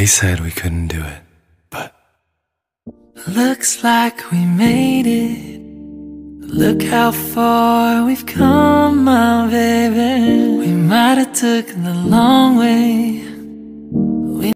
They said we couldn't do it, but Looks like we made it. Look how far we've come, my baby. We might have took the long way,